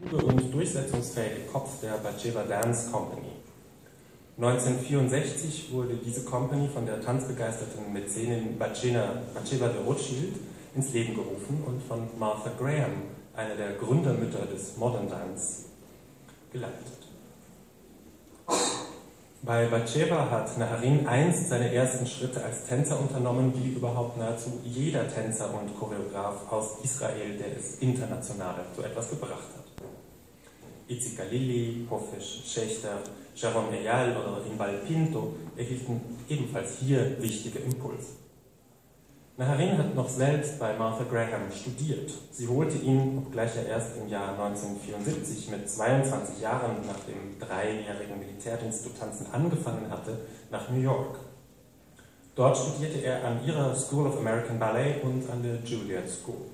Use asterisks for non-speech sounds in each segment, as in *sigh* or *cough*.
und durchsetzungsfähige Kopf der Batsheva Dance Company. 1964 wurde diese Company von der tanzbegeisterten Mäzenin Batsheva de Rothschild ins Leben gerufen und von Martha Graham, einer der Gründermütter des Modern Dance, geleitet. Bei Batsheva hat Naharin einst seine ersten Schritte als Tänzer unternommen, wie überhaupt nahezu jeder Tänzer und Choreograf aus Israel, der es international zu etwas gebracht hat. Itzik Galili, Hofesh Schechter, Sharon Eyal oder Inbal Pinto erhielten ebenfalls hier wichtige Impulse. Naharin hat noch selbst bei Martha Graham studiert. Sie holte ihn, obgleich er erst im Jahr 1974 mit 22 Jahren nach dem dreijährigen Militärdienst zu tanzen angefangen hatte, nach New York. Dort studierte er an ihrer School of American Ballet und an der Juilliard School.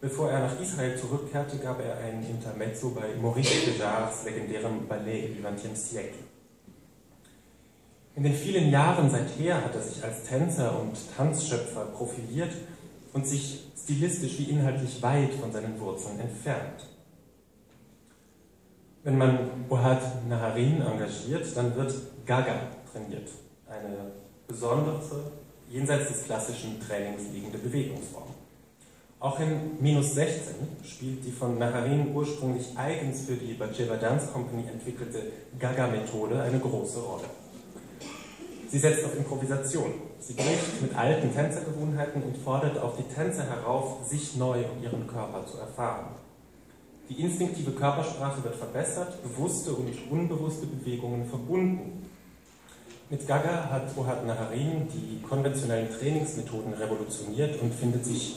Bevor er nach Israel zurückkehrte, gab er ein Intermezzo bei Maurice Béjards legendärem Ballet XXe Siècle. In den vielen Jahren seither hat er sich als Tänzer und Tanzschöpfer profiliert und sich stilistisch wie inhaltlich weit von seinen Wurzeln entfernt. Wenn man Ohad Naharin engagiert, dann wird Gaga trainiert, eine besondere, jenseits des klassischen Trainings liegende Bewegungsform. Auch in Minus 16 spielt die von Naharin ursprünglich eigens für die Batsheva Dance Company entwickelte Gaga-Methode eine große Rolle. Sie setzt auf Improvisation. Sie bricht mit alten Tänzergewohnheiten und fordert auch die Tänzer herauf, sich neu und ihren Körper zu erfahren. Die instinktive Körpersprache wird verbessert, bewusste und unbewusste Bewegungen verbunden. Mit Gaga hat Ohad Naharin die konventionellen Trainingsmethoden revolutioniert und findet sich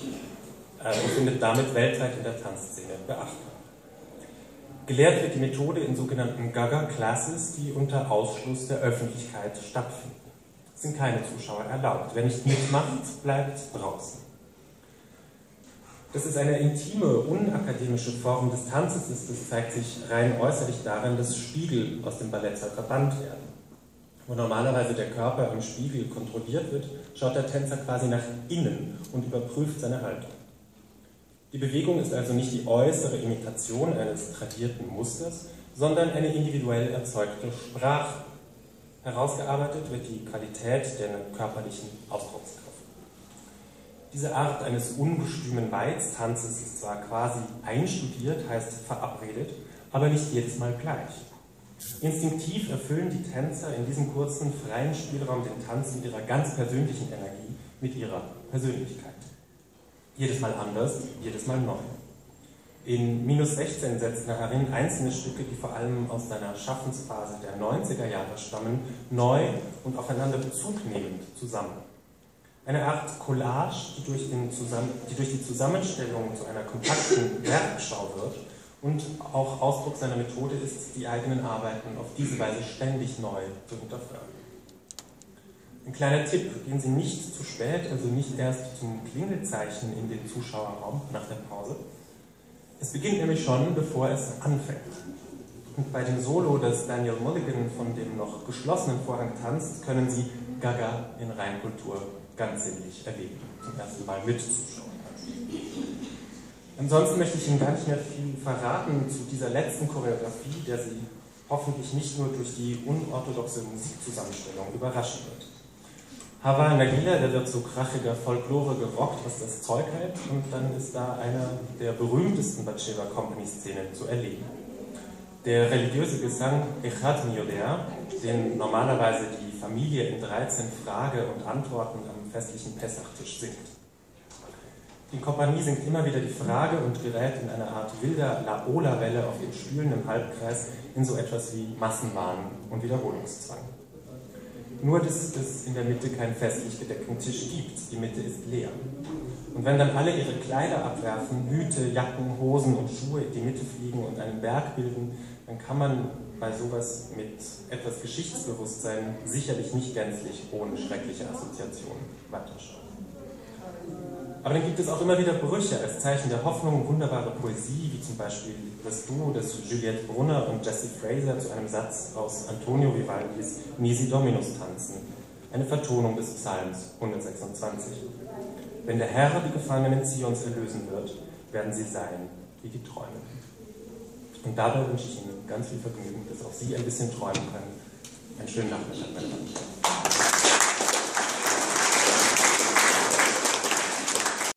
äh, und findet damit weltweit in der Tanzszene Beachtung. Gelehrt wird die Methode in sogenannten Gaga-Classes, die unter Ausschluss der Öffentlichkeit stattfinden. Sind keine Zuschauer erlaubt. Wer nicht mitmacht, bleibt draußen. Dass es eine intime, unakademische Form des Tanzes ist, das zeigt sich rein äußerlich daran, dass Spiegel aus dem Ballettsaal verbannt werden. Wo normalerweise der Körper im Spiegel kontrolliert wird, schaut der Tänzer quasi nach innen und überprüft seine Haltung. Die Bewegung ist also nicht die äußere Imitation eines tradierten Musters, sondern eine individuell erzeugte Sprache. Herausgearbeitet wird die Qualität der körperlichen Ausdruckskraft. Diese Art eines ungestümen Weiztanzes ist zwar quasi einstudiert, heißt verabredet, aber nicht jedes Mal gleich. Instinktiv erfüllen die Tänzer in diesem kurzen, freien Spielraum den Tanz mit ihrer ganz persönlichen Energie, mit ihrer Persönlichkeit. Jedes Mal anders, jedes Mal neu. In Minus 16 setzt Naharin einzelne Stücke, die vor allem aus seiner Schaffensphase der 90er Jahre stammen, neu und aufeinander Bezug nehmend zusammen. Eine Art Collage, die durch, die durch die Zusammenstellung zu einer kompakten *coughs* Werkschau wird und auch Ausdruck seiner Methode ist, die eigenen Arbeiten auf diese Weise ständig neu zu hinterfragen. Ein kleiner Tipp, gehen Sie nicht zu spät, also nicht erst zum Klingelzeichen in den Zuschauerraum nach der Pause. Es beginnt nämlich schon, bevor es anfängt. Und bei dem Solo, das Daniel Mulligan von dem noch geschlossenen Vorhang tanzt, können Sie Gaga in Reinkultur ganz sinnlich erleben. Zum ersten Mal mitzuschauen. Ansonsten möchte ich Ihnen gar nicht mehr viel verraten zu dieser letzten Choreografie, der Sie hoffentlich nicht nur durch die unorthodoxe Musikzusammenstellung überraschen wird. Hava Nagila, der wird so krachiger Folklore gerockt, was das Zeug hält, und dann ist da einer der berühmtesten Batsheva Company Szenen zu erleben. Der religiöse Gesang Echat Miodea, den normalerweise die Familie in 13 Frage- und Antworten am festlichen Pessachtisch singt. Die Kompanie singt immer wieder die Frage und gerät in eine Art wilder Laola-Welle auf den Stühlen im Halbkreis in so etwas wie Massenwahn und Wiederholungszwang. Nur, dass es in der Mitte keinen festlich gedeckten Tisch gibt. Die Mitte ist leer. Und wenn dann alle ihre Kleider abwerfen, Hüte, Jacken, Hosen und Schuhe in die Mitte fliegen und einen Berg bilden, dann kann man bei sowas mit etwas Geschichtsbewusstsein sicherlich nicht gänzlich ohne schreckliche Assoziationen weiterschauen. Aber dann gibt es auch immer wieder Brüche als Zeichen der Hoffnung, wunderbare Poesie, wie zum Beispiel das Duo des Juliette Brunner und Jesse Fraser zu einem Satz aus Antonio Vivaldis Nisi Dominus tanzen, eine Vertonung des Psalms 126. Wenn der Herr die Gefangenen Zions erlösen wird, werden sie sein wie die Träume. Und dabei wünsche ich Ihnen ganz viel Vergnügen, dass auch Sie ein bisschen träumen können. Einen schönen Nachmittag, meine Damen und Herren.